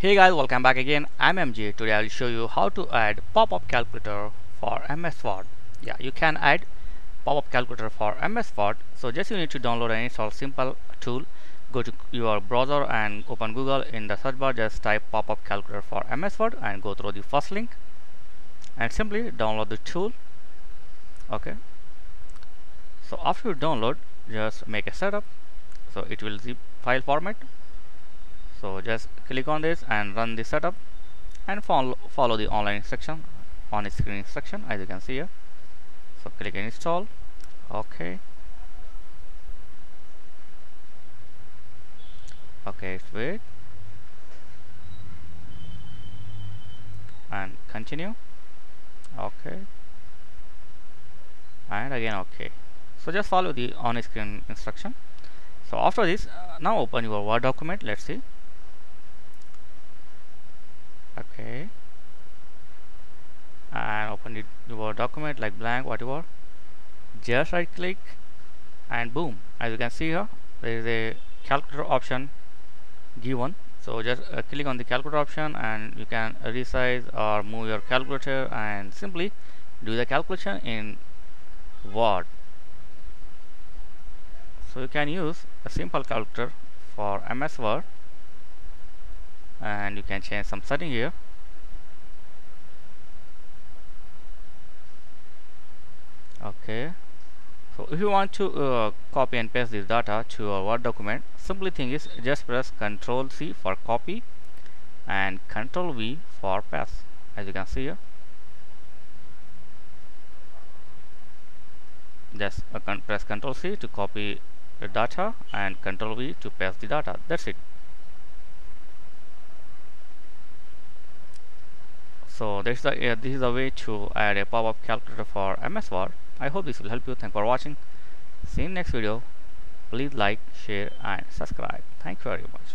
Hey guys, welcome back again. I'm MJ. Today I'll show you how to add pop-up calculator for MS Word. Yeah, you can add pop-up calculator for MS Word. So just you need to download and install simple tool. Go to your browser and open Google. In the search bar, just type pop-up calculator for MS Word and go through the first link and simply download the tool. Okay. So after you download, just make a setup. So it will zip file format so just click on this and run the setup and follow, follow the online instruction on screen instruction as you can see here. So click install. Okay. Okay wait. And continue. Okay. And again okay. So just follow the on screen instruction. So after this uh, now open your word document. Let's see okay it, your document like blank whatever just right click and boom. As you can see here there is a calculator option given. So just uh, click on the calculator option and you can resize or move your calculator and simply do the calculation in Word. So you can use a simple calculator for MS Word. And you can change some setting here okay. So if you want to uh, copy and paste this data to a word document simply thing is just press ctrl c for copy and ctrl v for paste as you can see here. Just uh, press ctrl c to copy the data and ctrl v to paste the data. That's it. So this is the uh, this is the way to add a pop-up calculator for MS Word I hope this will help you. Thank for watching. See you in next video. Please like share and subscribe. Thank you very much